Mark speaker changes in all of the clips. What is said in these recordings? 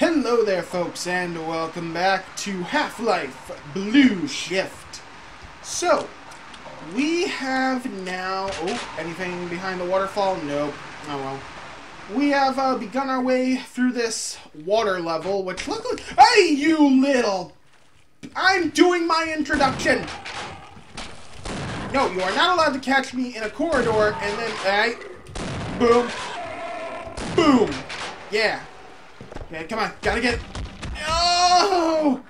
Speaker 1: Hello there, folks, and welcome back to Half-Life Blue Shift. So, we have now... Oh, anything behind the waterfall? Nope. Oh, well. We have uh, begun our way through this water level, which luckily... Hey, you little... I'm doing my introduction! No, you are not allowed to catch me in a corridor and then... I... Boom. Boom. Yeah. Okay, come on. Gotta get... Oh!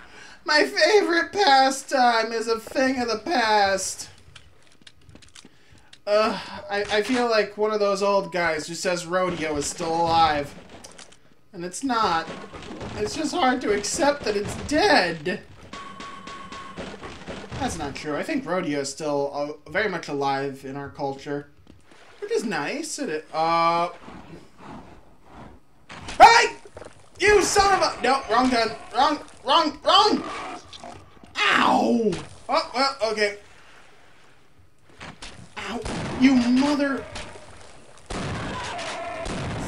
Speaker 1: My favorite pastime is a thing of the past. Uh, I, I feel like one of those old guys who says rodeo is still alive. And it's not. It's just hard to accept that it's dead. That's not true. I think rodeo is still uh, very much alive in our culture. Which is nice. It, uh... Hey! You son of a... No, wrong gun. Wrong, wrong, wrong! Ow! Oh, well, okay. Ow. You mother...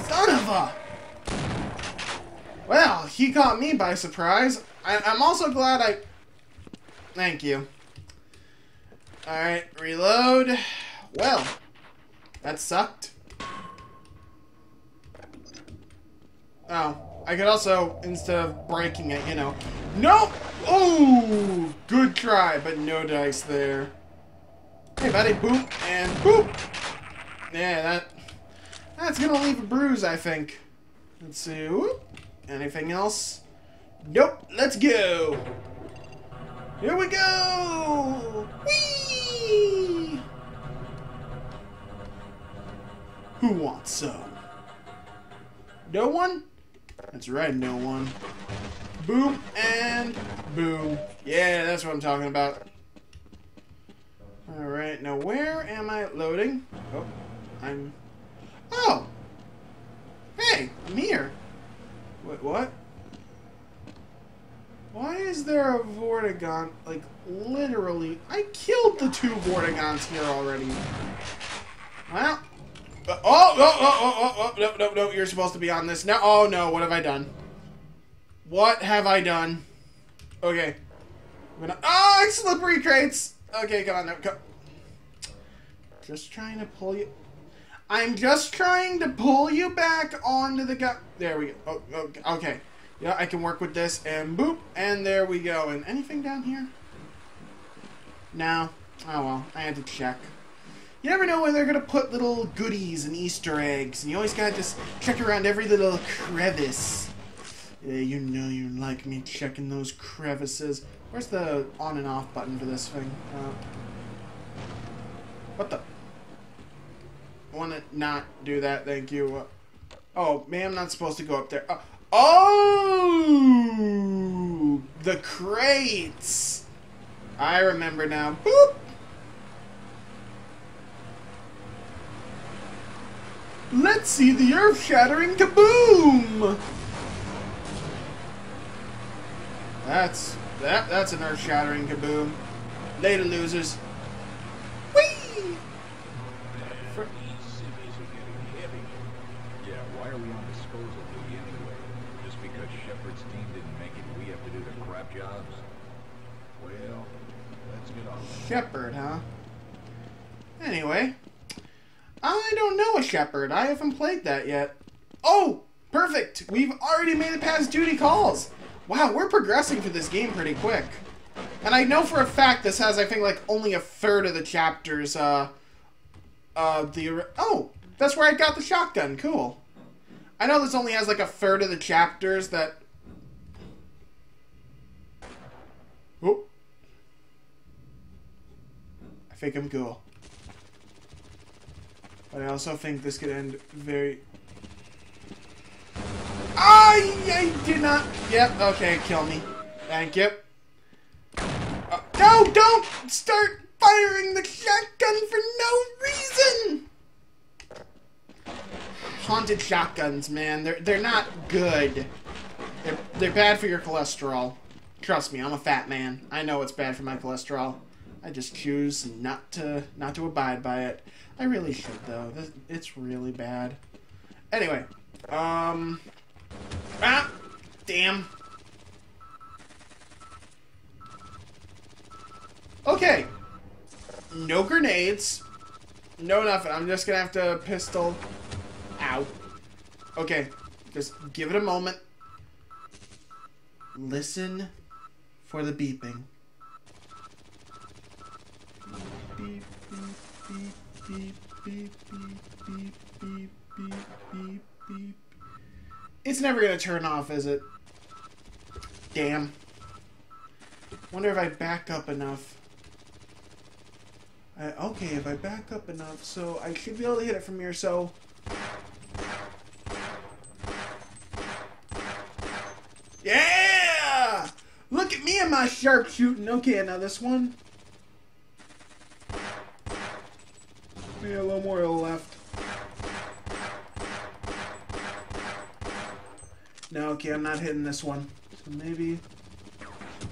Speaker 1: Son of a... Well, he caught me by surprise. I, I'm also glad I... Thank you. Alright, reload. Well, that sucked. Oh, I could also, instead of breaking it, you know... Nope! Oh, good try, but no dice there. Hey, buddy, boop, and boop! Yeah, that... That's gonna leave a bruise, I think. Let's see, whoop. Anything else? Nope, let's go! Here we go! Whee! Who wants some? No one? That's right, no one. Boom and boom. Yeah, that's what I'm talking about. Alright, now where am I loading? Oh, I'm... Oh! Hey, I'm here. Wait, what? Why is there a Vortigaunt, like, literally... I killed the two Vortigaunts here already. Well... Oh, oh, oh, oh, oh, no, no, no, you're supposed to be on this. No, oh, no, what have I done? What have I done? Okay. I'm gonna... Oh, slippery crates! Okay, come on, no, come... Just trying to pull you... I'm just trying to pull you back onto the gu- There we go. Oh, okay. Yeah, I can work with this, and boop, and there we go. And anything down here? No. Oh well, I had to check. You never know where they're gonna put little goodies and Easter eggs, and you always gotta just check around every little crevice. Yeah, you know you like me checking those crevices. Where's the on and off button for this thing? Uh, what the? To not do that, thank you. Uh, oh, man, I'm not supposed to go up there. Uh, oh! The crates! I remember now. Boop! Let's see the earth-shattering kaboom! That's that. That's an earth-shattering kaboom. Later, losers. Whee! For,
Speaker 2: Yeah, why are we on disposal duty anyway? Just because Shephard's team didn't make it, we have to do the crap jobs? Well, let's get on.
Speaker 1: Shephard, huh? Anyway, I don't know a Shephard. I haven't played that yet. Oh, perfect. We've already made it past duty calls. Wow, we're progressing through this game pretty quick. And I know for a fact this has, I think, like only a third of the chapters. Uh, uh, the oh, that's where I got the shotgun. Cool. I know this only has like a third of the chapters that. Oh. I think I'm cool. But I also think this could end very... I, I did not... Yep, okay, kill me. Thank you. Uh, no, don't start firing the shotgun for no reason! Haunted shotguns, man. They're, they're not good. They're, they're bad for your cholesterol. Trust me, I'm a fat man. I know it's bad for my cholesterol. I just choose not to not to abide by it. I really should though. This, it's really bad. Anyway, um, ah, Damn. Okay. No grenades. No nothing. I'm just gonna have to pistol. Ow. Okay. Just give it a moment. Listen for the beeping. It's never gonna turn off, is it? Damn. Wonder if I back up enough. I, okay, if I back up enough, so I should be able to hit it from here, so... Yeah! Look at me and my sharpshooting. Okay, now this one. Yeah, a little more left. No, okay, I'm not hitting this one. So maybe...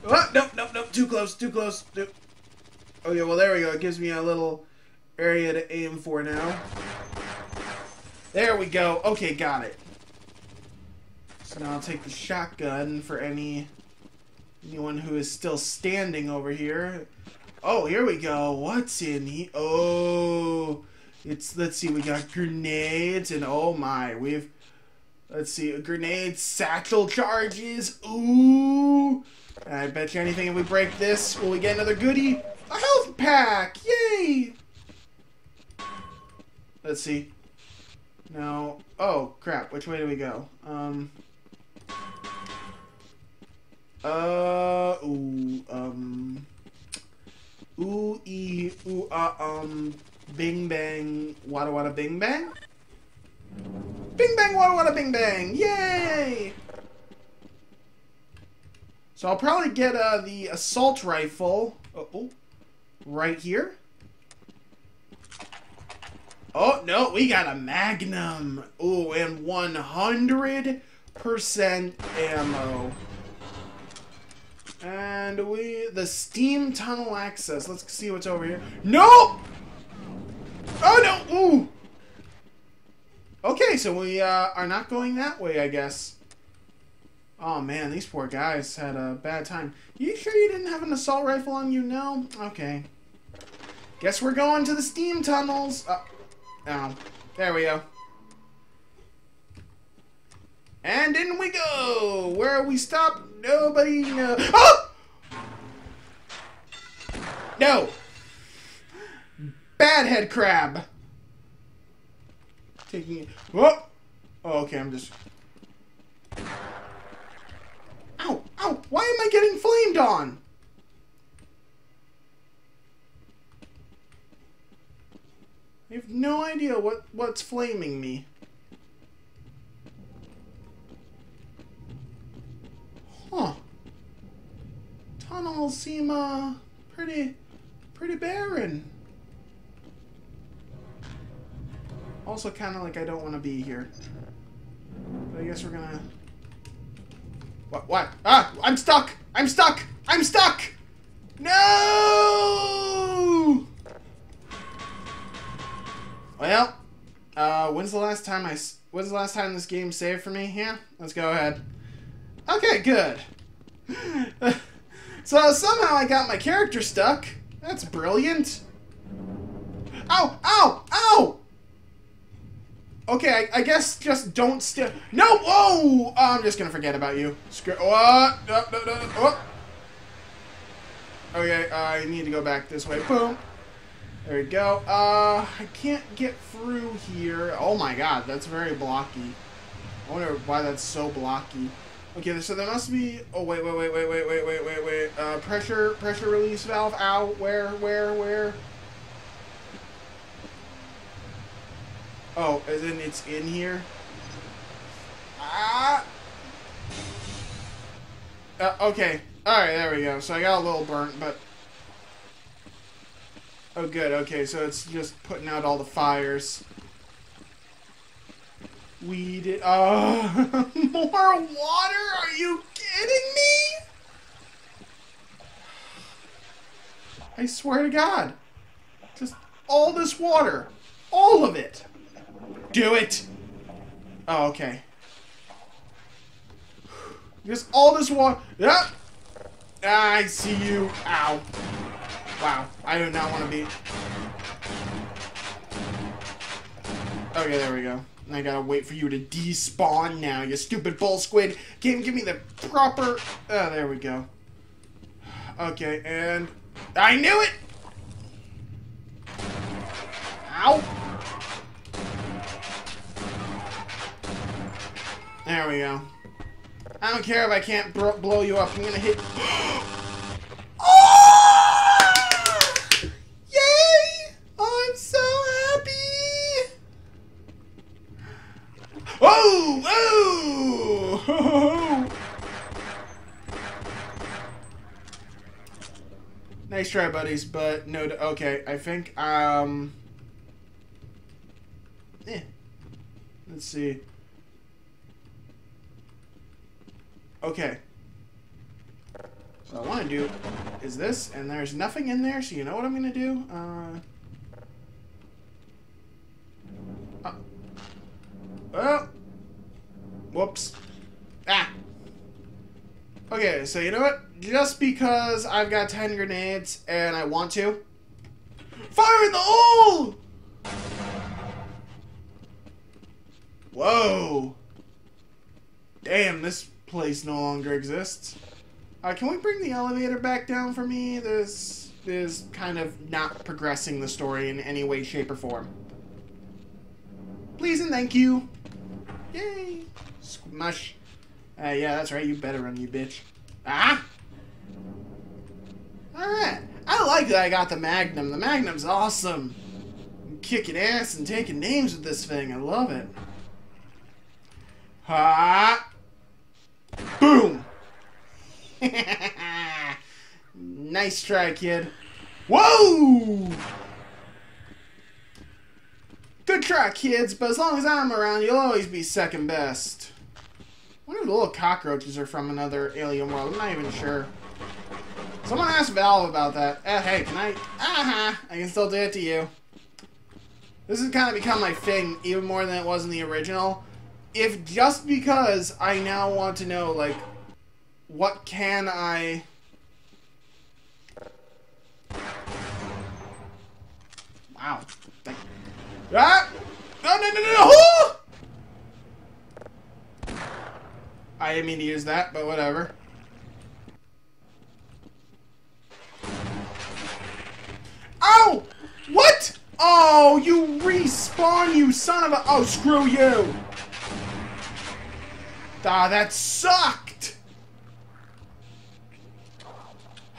Speaker 1: Ah, oh, no, no, no, too close, too close. Too... Okay, well, there we go. It gives me a little area to aim for now. There we go. Okay, got it. So now I'll take the shotgun for any anyone who is still standing over here. Oh, here we go. What's in here? Oh, it's let's see. We got grenades and oh my, we've let's see, grenades, satchel charges. Ooh, I bet you anything if we break this, will we get another goodie? A health pack! Yay! Let's see. Now, oh crap! Which way do we go? Um. Uh, ooh, um, ooh, ee, ooh, uh, um, bing bang, wada wada bing bang? Bing bang, wada wada bing bang, yay! So I'll probably get, uh, the assault rifle, oh, oh right here. Oh, no, we got a Magnum. Oh, and 100% ammo. And we, the steam tunnel access. Let's see what's over here. Nope! Oh no! Ooh! Okay, so we uh, are not going that way, I guess. Oh man, these poor guys had a bad time. You sure you didn't have an assault rifle on you? No? Okay. Guess we're going to the steam tunnels. Uh, oh, there we go. And in we go! Where are we stop, nobody knows. Oh! No! Bad head crab! Taking it. Whoa! Oh, okay, I'm just. Ow! Ow! Why am I getting flamed on? I have no idea what, what's flaming me. Tunnels seem, uh, pretty, pretty barren. Also kind of like I don't want to be here. But I guess we're gonna... What? What? Ah! I'm stuck! I'm stuck! I'm stuck! No! Well, uh, when's the last time I... When's the last time this game saved for me? Yeah? Let's go ahead. Okay, good. so somehow I got my character stuck. That's brilliant. Ow! Ow! Ow! Okay, I, I guess just don't still. No! Whoa! Oh, I'm just gonna forget about you. Screw. What? No, no, no, oh. Okay, uh, I need to go back this way. Boom. There we go. Uh, I can't get through here. Oh my god, that's very blocky. I wonder why that's so blocky. Okay, so there must be. Oh wait, wait, wait, wait, wait, wait, wait, wait, wait. Uh, pressure, pressure release valve. Ow! Where, where, where? Oh, as in it's in here. Ah. Uh, okay. All right, there we go. So I got a little burnt, but. Oh, good. Okay, so it's just putting out all the fires. We did. Uh, more water? Are you kidding me? I swear to God. Just all this water. All of it. Do it. Oh, okay. Just all this water. Yep. I see you. Ow. Wow. I do not want to be. Okay, there we go. I gotta wait for you to despawn now, you stupid bull squid. Game, give me the proper... Oh, there we go. Okay, and... I knew it! Ow! There we go. I don't care if I can't blow you up. I'm gonna hit... oh! Yay! I'm so happy! Oh! Oh! Nice try, buddies, but no... Okay, I think, um... Eh. Let's see. Okay. What I want to do is this, and there's nothing in there, so you know what I'm going to do? Uh... Uh... Oh! Whoops. Ah! Okay, so you know what? Just because I've got 10 grenades and I want to... Fire in the hole! Whoa! Damn, this place no longer exists. Uh, can we bring the elevator back down for me? This is kind of not progressing the story in any way, shape, or form. Please and thank you. Yay. Smush. Uh, yeah, that's right. You better run, you bitch. Ah! Alright. I like that I got the Magnum. The Magnum's awesome. I'm kicking ass and taking names with this thing. I love it. Ha! Boom! nice try, kid. Whoa! Good try, kids, but as long as I'm around, you'll always be second best. I wonder if the little cockroaches are from another alien world. I'm not even sure. Someone asked Valve about that. Uh, hey, can I... Uh-huh. I can still do it to you. This has kind of become my thing, even more than it was in the original if just because I now want to know, like, what can I... Wow. Thank ah! No, no, no, no, no! I didn't mean to use that, but whatever. Oh! What? Oh, you respawn, you son of a... Oh, screw you! Ah, that sucked!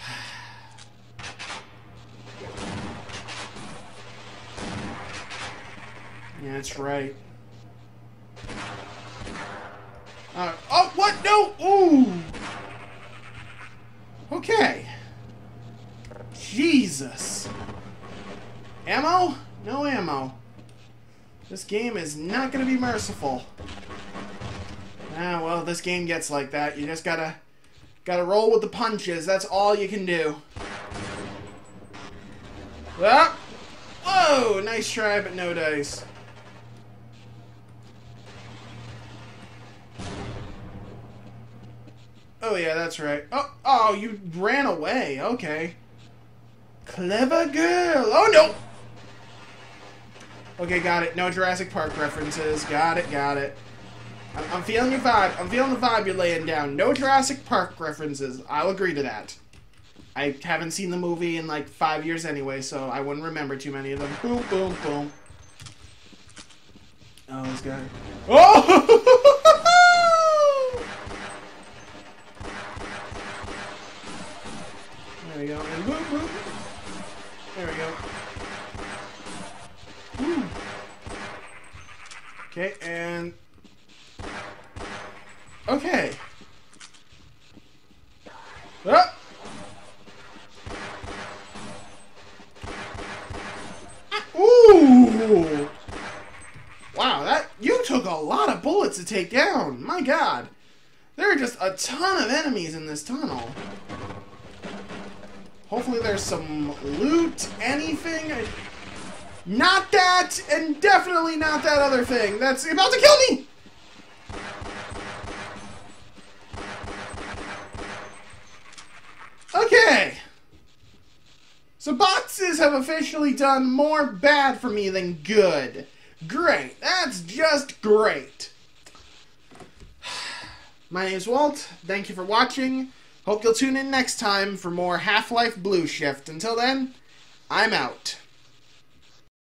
Speaker 1: yeah, that's right. Uh, oh, what? No! Ooh! Okay. Jesus. Ammo? No ammo. This game is not going to be merciful. Ah, well, this game gets like that. You just gotta, gotta roll with the punches. That's all you can do. Ah! Whoa! Nice try, but no dice. Oh, yeah, that's right. Oh, oh, you ran away. Okay. Clever girl. Oh, no! Okay, got it. No Jurassic Park references. Got it, got it. I'm, I'm feeling your vibe. I'm feeling the vibe you're laying down. No Jurassic Park references. I'll agree to that. I haven't seen the movie in like five years anyway, so I wouldn't remember too many of them. Boom, boom, boom. Oh, this guy. Oh! Okay, and Okay. Ah! Ooh! Wow, that you took a lot of bullets to take down. My god. There are just a ton of enemies in this tunnel. Hopefully there's some loot, anything. Not that, and definitely not that other thing. That's about to kill me! Okay. So boxes have officially done more bad for me than good. Great. That's just great. My name is Walt. Thank you for watching. Hope you'll tune in next time for more Half-Life Blue Shift. Until then, I'm out.